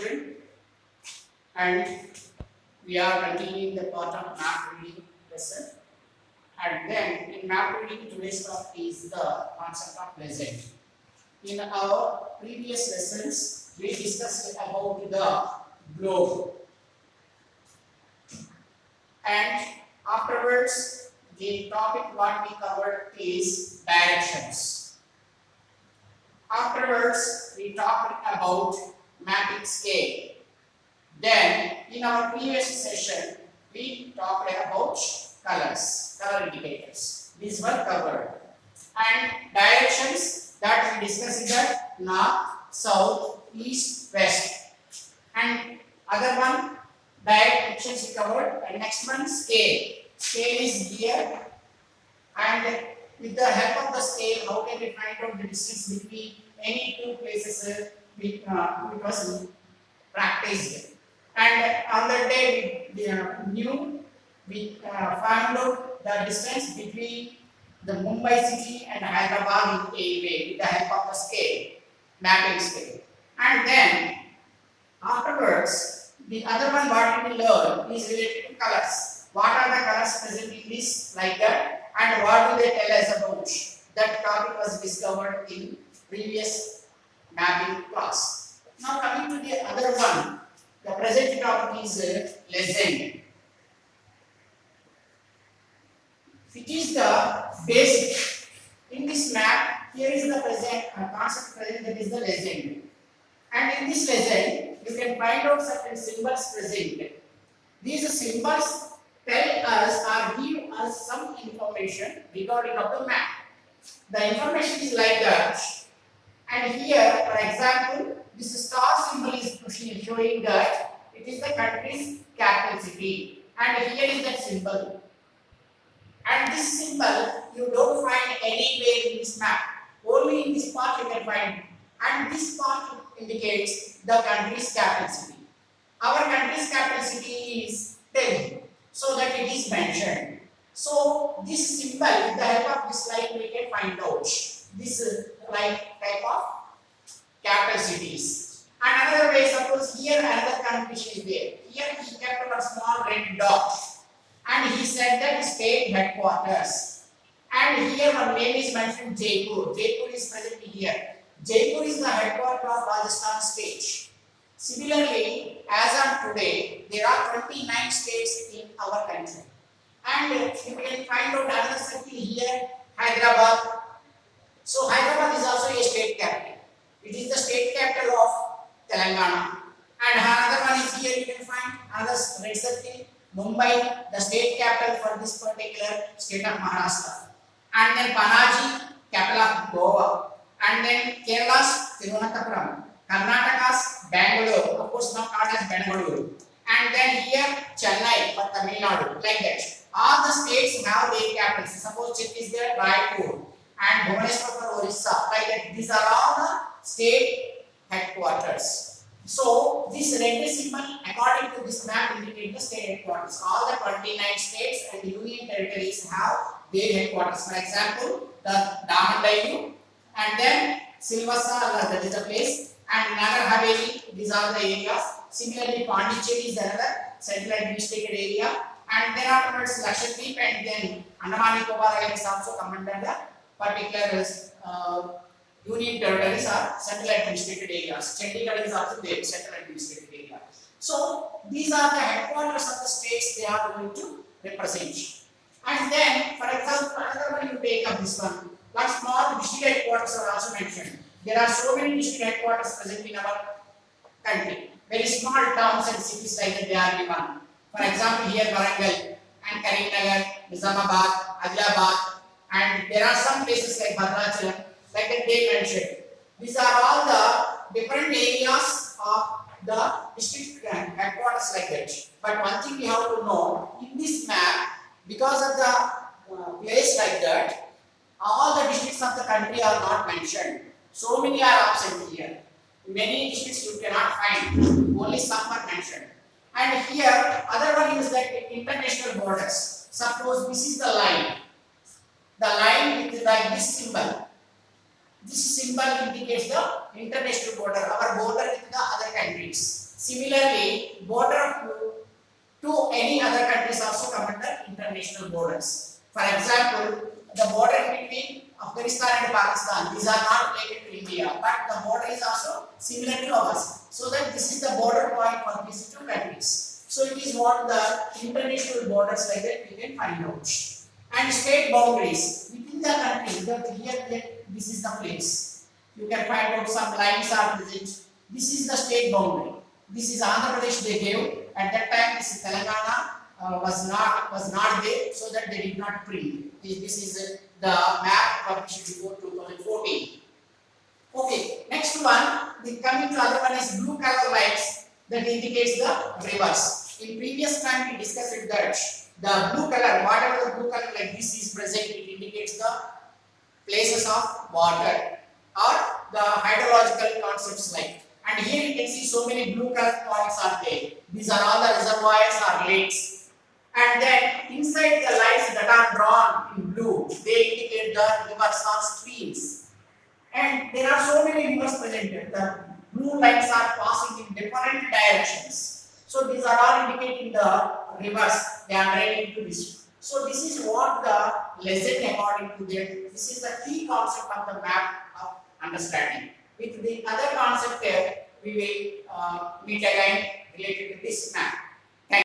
children, and we are continuing the part of map reading lesson. And then in map reading, today's topic is the concept of legend. In our previous lessons, we discussed about the globe. And afterwards, the topic what we covered is directions. Afterwards, we talked about mapping scale. Then, in our previous session, we talked about colors, color indicators. These were covered. And directions that we discussed in the north, south, east, west. And other one, directions we covered. And next one, scale. Scale is here. And with the help of the scale, how can we find out the distance between any two places uh, we, uh, it was practiced. And on that day, we uh, knew, we uh, found out the distance between the Mumbai city and Hyderabad a way with the help of the scale, mapping scale. And then, afterwards, the other one what we learn is related to colors. What are the colors present in this like that and what do they tell us about? That topic was discovered in previous mapping class. Now coming to the other one, the present topic is uh, legend. It is the basic. In this map, here is the present uh, concept present that is the legend. And in this legend, you can find out certain symbols present. These symbols tell us or give us some information regarding of the map. The information is like that. And here, for example, this star symbol is showing that it is the country's capital city. And here is that symbol. And this symbol you don't find anywhere in this map. Only in this part you can find. And this part indicates the country's capital city. Our country's capital city is Delhi. So that it is mentioned. So this symbol, with the help of this line, we can find out this like type of capital cities. And another way, suppose here another country is there. Here he kept a small red dot and he said that state headquarters. And here one name is mentioned Jaipur. Jaipur is present here. Jaipur is the headquarters of Rajasthan state. Similarly, as on today, there are 29 states in our country. And you can find out another city here, Hyderabad. So Hyderabad is also a state capital. It is the state capital of Telangana. And another one is here you can find another red city, Mumbai, the state capital for this particular state of Maharashtra. And then Panaji, capital of Goa. And then Kerala's Tirunelveli. Karnataka's Bangalore, of course now called as Bengaluru. And then here Chennai for Tamil Nadu, like that. All the states have their capitals. Suppose Chhattisgarh, Raipur, and Bhubaneswar for Orissa, like that. These are all the state headquarters. So this red symbol, according to this map, indicates the state headquarters. All the 29 states and union territories have their headquarters. For example, the Daman Diu, and then Silvassa, that is the place, and Nagar Haveli, these are the areas. Similarly, Pondicherry is another central administrated area. And then afterwards, Lakshadweep and then Andaman Nicobar Islands also come under the particular uh, union territories are central administrated areas. Chandigarh is also there, central administrated area. So, these are the headquarters of the states they are going to represent. And then, for example, another one you take up this one. Like small district headquarters are also mentioned. There are so many district headquarters present in our country. Very small towns and cities like that they are given. For example, here Warangal and Karimnagar, Nizamabad, Adilabad, and there are some places like Bhadrachalam, like they mentioned. These are all the different areas of the district headquarters like that. But one thing we have to know, in this map, because of the uh, place like that, all the districts of the country are not mentioned. So many are absent here. Many districts you cannot find. Only some are mentioned. And here, other one is that international borders. Suppose this is the line. The line with like this symbol. This symbol indicates the international border, our border with the other countries. Similarly, border to any other countries also come under international borders. For example, the border between Afghanistan and Pakistan, these are not related to India, but the border is also similar to ours. So that this is the border point for these two countries. So it is what the international borders like that we can find out. And state boundaries within the country, the here this is the place. You can find out some lines are present. This is the state boundary. This is Andhra Pradesh they gave. At that time, this is Telangana uh, was not was not there, so that they did not print. This is the map published before 2014. Okay, next one, the coming to other one is blue color lines that indicates the rivers. In previous time we discussed that the blue color, whatever the blue color like this is present, it indicates the places of water or the hydrological concepts like and here you can see so many blue color points are there. These are all the reservoirs or lakes. And then inside the lines that are drawn in blue, they indicate the rivers or streams. And there are so many rivers present. The blue lines are passing in different directions. So these are all indicating the reverse. they are draining to this. So this is what the legend according to them. This is the key concept of the map of understanding. With the other concept we will uh, meet again related to this map.